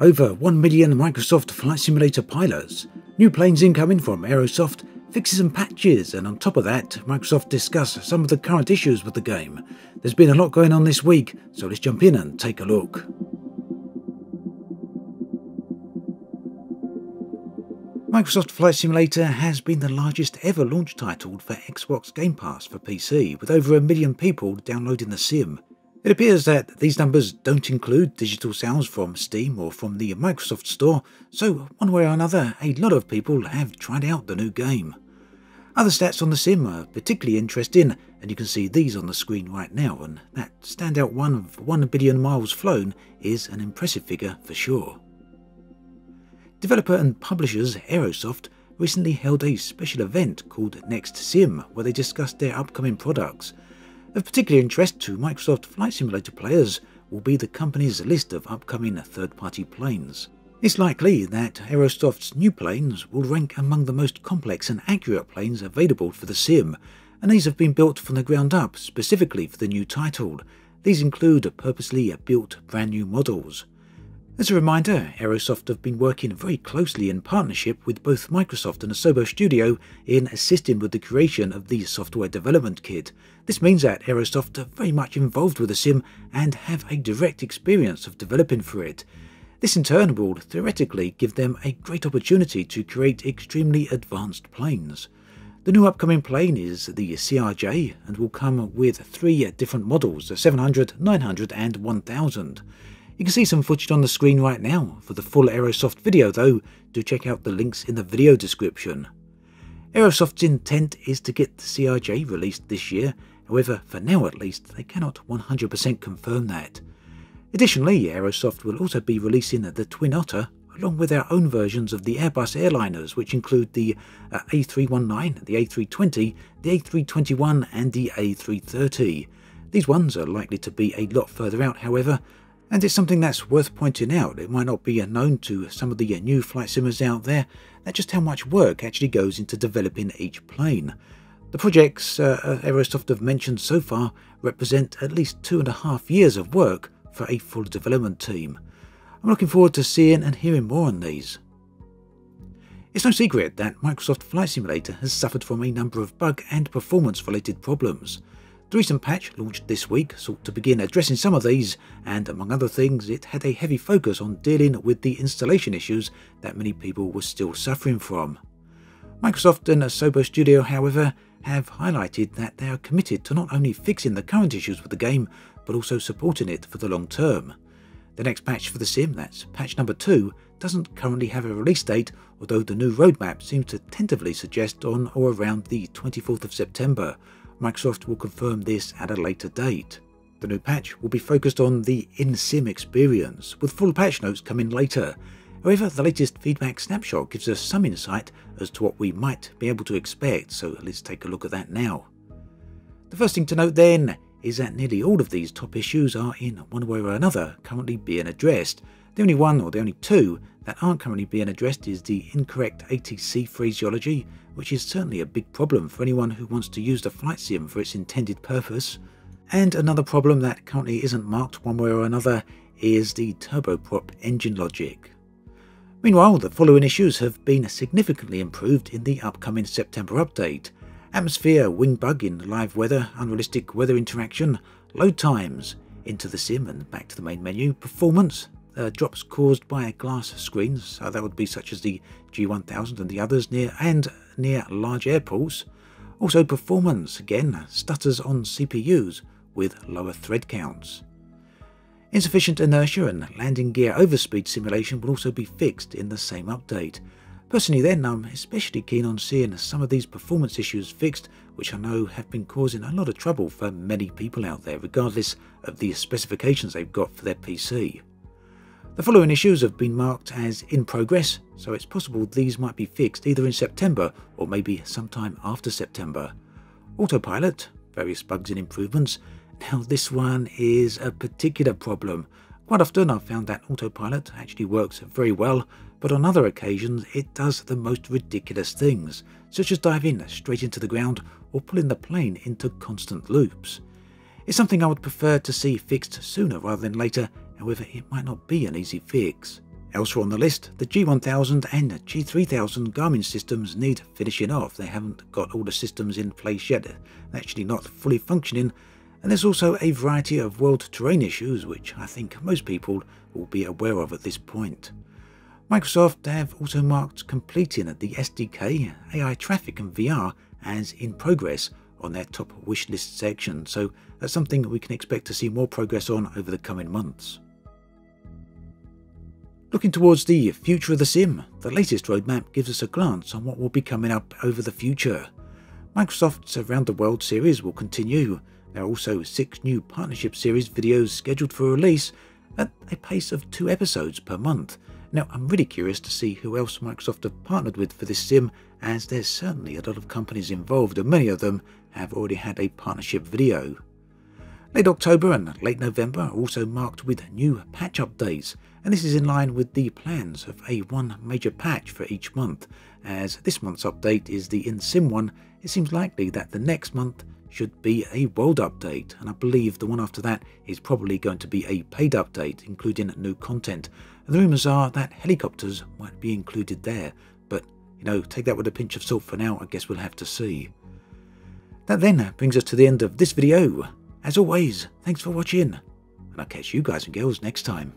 Over 1 million Microsoft Flight Simulator pilots, new planes incoming from Aerosoft, fixes and patches, and on top of that, Microsoft discuss some of the current issues with the game. There's been a lot going on this week, so let's jump in and take a look. Microsoft Flight Simulator has been the largest ever launch title for Xbox Game Pass for PC, with over a million people downloading the sim. It appears that these numbers don't include digital sales from Steam or from the Microsoft Store, so one way or another, a lot of people have tried out the new game. Other stats on the sim are particularly interesting, and you can see these on the screen right now, and that standout one of 1 billion miles flown is an impressive figure for sure. Developer and publishers Aerosoft recently held a special event called Next Sim where they discussed their upcoming products. Of particular interest to Microsoft Flight Simulator players will be the company's list of upcoming third-party planes. It's likely that Aerosoft's new planes will rank among the most complex and accurate planes available for the sim, and these have been built from the ground up specifically for the new title. These include purposely built brand new models. As a reminder, Aerosoft have been working very closely in partnership with both Microsoft and Asobo Studio in assisting with the creation of the software development kit. This means that Aerosoft are very much involved with the sim and have a direct experience of developing for it. This in turn will theoretically give them a great opportunity to create extremely advanced planes. The new upcoming plane is the CRJ and will come with three different models, the 700, 900 and 1000. You can see some footage on the screen right now. For the full Aerosoft video though, do check out the links in the video description. Aerosoft's intent is to get the CRJ released this year, however for now at least they cannot 100% confirm that. Additionally, Aerosoft will also be releasing the Twin Otter along with their own versions of the Airbus airliners which include the uh, A319, the A320, the A321 and the A330. These ones are likely to be a lot further out however, and it's something that's worth pointing out. It might not be known to some of the uh, new flight simmers out there that just how much work actually goes into developing each plane. The projects uh, uh, Aerosoft have mentioned so far represent at least two and a half years of work for a full development team. I'm looking forward to seeing and hearing more on these. It's no secret that Microsoft Flight Simulator has suffered from a number of bug and performance related problems. The recent patch, launched this week, sought to begin addressing some of these, and among other things, it had a heavy focus on dealing with the installation issues that many people were still suffering from. Microsoft and Asobo Studio, however, have highlighted that they are committed to not only fixing the current issues with the game, but also supporting it for the long term. The next patch for the sim, that's patch number 2, doesn't currently have a release date, although the new roadmap seems to tentatively suggest on or around the 24th of September, Microsoft will confirm this at a later date. The new patch will be focused on the in-sim experience, with full patch notes coming later. However, the latest feedback snapshot gives us some insight as to what we might be able to expect, so let's take a look at that now. The first thing to note then is that nearly all of these top issues are in one way or another currently being addressed. The only one, or the only two, that aren't currently being addressed is the incorrect ATC phraseology, which is certainly a big problem for anyone who wants to use the flight sim for its intended purpose. And another problem that currently isn't marked one way or another is the turboprop engine logic. Meanwhile, the following issues have been significantly improved in the upcoming September update. Atmosphere, wing bug in live weather, unrealistic weather interaction, load times, into the sim and back to the main menu, performance, uh, drops caused by a glass screens, so that would be such as the G1000 and the others near and near large airports. Also performance, again, stutters on CPUs with lower thread counts. Insufficient inertia and landing gear overspeed simulation will also be fixed in the same update. Personally then, I'm especially keen on seeing some of these performance issues fixed, which I know have been causing a lot of trouble for many people out there, regardless of the specifications they've got for their PC. The following issues have been marked as in progress, so it's possible these might be fixed either in September or maybe sometime after September. Autopilot, various bugs and improvements. Now this one is a particular problem. Quite often I've found that autopilot actually works very well, but on other occasions it does the most ridiculous things, such as diving straight into the ground or pulling the plane into constant loops. It's something I would prefer to see fixed sooner rather than later However, it might not be an easy fix. Elsewhere on the list, the G1000 and G3000 Garmin systems need finishing off. They haven't got all the systems in place yet, they're actually not fully functioning. And there's also a variety of world terrain issues, which I think most people will be aware of at this point. Microsoft have also marked completing the SDK, AI traffic and VR as in progress on their top wish list section, so that's something we can expect to see more progress on over the coming months. Looking towards the future of the sim, the latest roadmap gives us a glance on what will be coming up over the future. Microsoft's Around the World series will continue. There are also six new partnership series videos scheduled for release at a pace of two episodes per month. Now, I'm really curious to see who else Microsoft have partnered with for this sim, as there's certainly a lot of companies involved, and many of them have already had a partnership video. Late October and late November are also marked with new patch updates, and this is in line with the plans of a one major patch for each month. As this month's update is the in-sim one, it seems likely that the next month should be a world update, and I believe the one after that is probably going to be a paid update, including new content. And the rumours are that helicopters might be included there, but you know, take that with a pinch of salt for now, I guess we'll have to see. That then brings us to the end of this video. As always, thanks for watching, and I'll catch you guys and girls next time.